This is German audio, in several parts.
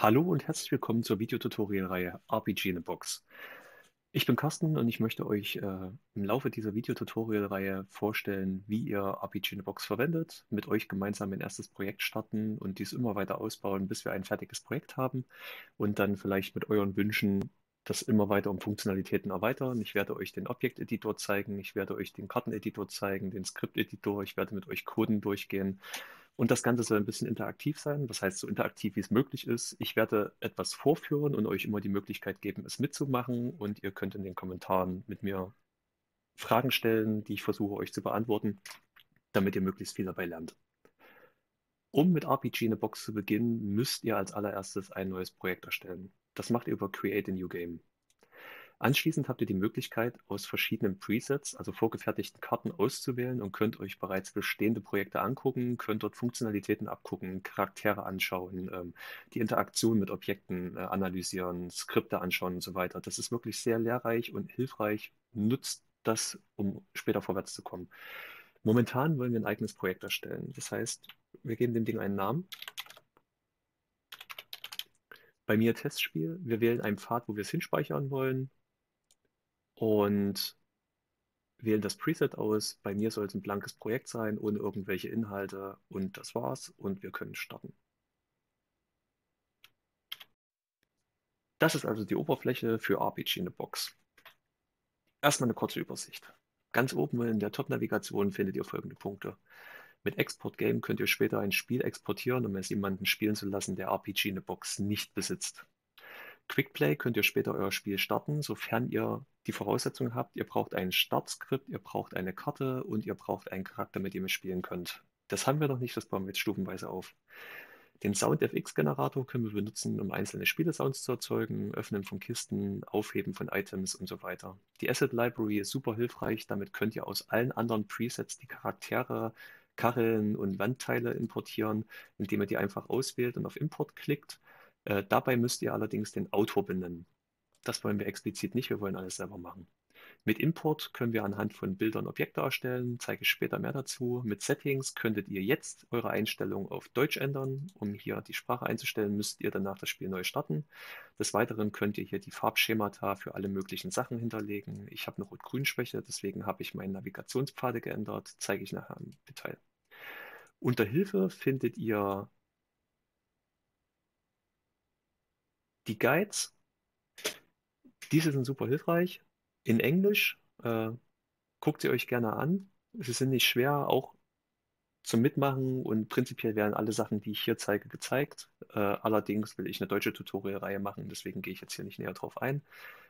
Hallo und herzlich willkommen zur Videotutorial-Reihe RPG in a Box. Ich bin Carsten und ich möchte euch äh, im Laufe dieser Videotutorial-Reihe vorstellen, wie ihr RPG in a Box verwendet, mit euch gemeinsam ein erstes Projekt starten und dies immer weiter ausbauen, bis wir ein fertiges Projekt haben und dann vielleicht mit euren Wünschen das immer weiter um Funktionalitäten erweitern. Ich werde euch den Objekteditor zeigen, ich werde euch den Karteneditor zeigen, den Skripteditor, ich werde mit euch Coden durchgehen und das Ganze soll ein bisschen interaktiv sein, das heißt so interaktiv, wie es möglich ist. Ich werde etwas vorführen und euch immer die Möglichkeit geben, es mitzumachen. Und ihr könnt in den Kommentaren mit mir Fragen stellen, die ich versuche euch zu beantworten, damit ihr möglichst viel dabei lernt. Um mit RPG in a Box zu beginnen, müsst ihr als allererstes ein neues Projekt erstellen. Das macht ihr über Create a New Game. Anschließend habt ihr die Möglichkeit, aus verschiedenen Presets, also vorgefertigten Karten auszuwählen und könnt euch bereits bestehende Projekte angucken, könnt dort Funktionalitäten abgucken, Charaktere anschauen, ähm, die Interaktion mit Objekten äh, analysieren, Skripte anschauen und so weiter. Das ist wirklich sehr lehrreich und hilfreich. Nutzt das, um später vorwärts zu kommen. Momentan wollen wir ein eigenes Projekt erstellen. Das heißt, wir geben dem Ding einen Namen. Bei mir Testspiel. Wir wählen einen Pfad, wo wir es hinspeichern wollen und wählen das Preset aus. Bei mir soll es ein blankes Projekt sein, ohne irgendwelche Inhalte und das war's und wir können starten. Das ist also die Oberfläche für RPG in a Box. Erstmal eine kurze Übersicht. Ganz oben in der Top-Navigation findet ihr folgende Punkte. Mit Export Game könnt ihr später ein Spiel exportieren, um es jemanden spielen zu lassen, der RPG in a Box nicht besitzt. Quickplay könnt ihr später euer Spiel starten, sofern ihr die Voraussetzungen habt. Ihr braucht ein Startskript, ihr braucht eine Karte und ihr braucht einen Charakter, mit dem ihr spielen könnt. Das haben wir noch nicht, das bauen wir jetzt stufenweise auf. Den SoundFX-Generator können wir benutzen, um einzelne Spielesounds zu erzeugen, Öffnen von Kisten, Aufheben von Items und so weiter. Die Asset Library ist super hilfreich, damit könnt ihr aus allen anderen Presets die Charaktere, Kacheln und Wandteile importieren, indem ihr die einfach auswählt und auf Import klickt. Äh, dabei müsst ihr allerdings den Autor benennen. Das wollen wir explizit nicht, wir wollen alles selber machen. Mit Import können wir anhand von Bildern Objekte erstellen, zeige ich später mehr dazu. Mit Settings könntet ihr jetzt eure Einstellung auf Deutsch ändern. Um hier die Sprache einzustellen, müsst ihr danach das Spiel neu starten. Des Weiteren könnt ihr hier die Farbschemata für alle möglichen Sachen hinterlegen. Ich habe eine Rot-Grün-Schwäche, deswegen habe ich meine Navigationspfade geändert, zeige ich nachher im Detail. Unter Hilfe findet ihr die Guides. Diese sind super hilfreich. In Englisch. Äh, guckt sie euch gerne an. Sie sind nicht schwer, auch zum Mitmachen und prinzipiell werden alle Sachen, die ich hier zeige, gezeigt. Äh, allerdings will ich eine deutsche Tutorial-Reihe machen, deswegen gehe ich jetzt hier nicht näher drauf ein.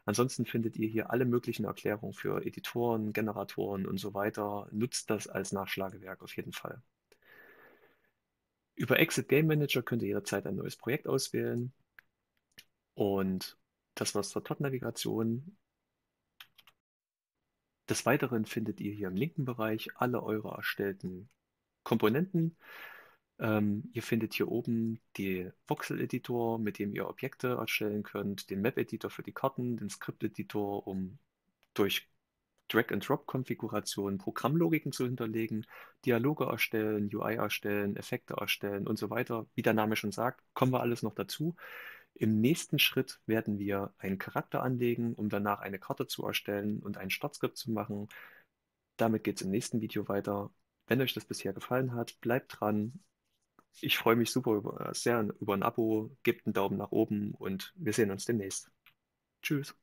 Ansonsten findet ihr hier alle möglichen Erklärungen für Editoren, Generatoren und so weiter. Nutzt das als Nachschlagewerk auf jeden Fall. Über Exit Game Manager könnt ihr jederzeit ein neues Projekt auswählen. Und das war's zur Top-Navigation. Des Weiteren findet ihr hier im linken Bereich alle eure erstellten Komponenten. Ähm, ihr findet hier oben den Voxel-Editor, mit dem ihr Objekte erstellen könnt, den Map-Editor für die Karten, den Script-Editor, um durch Drag-and-Drop-Konfigurationen Programmlogiken zu hinterlegen, Dialoge erstellen, UI erstellen, Effekte erstellen und so weiter. Wie der Name schon sagt, kommen wir alles noch dazu. Im nächsten Schritt werden wir einen Charakter anlegen, um danach eine Karte zu erstellen und ein Startskript zu machen. Damit geht es im nächsten Video weiter. Wenn euch das bisher gefallen hat, bleibt dran. Ich freue mich super über, sehr über ein Abo, gebt einen Daumen nach oben und wir sehen uns demnächst. Tschüss.